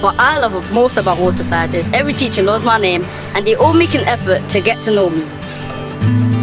What I love most about Waterside is every teacher knows my name and they all make an effort to get to know me.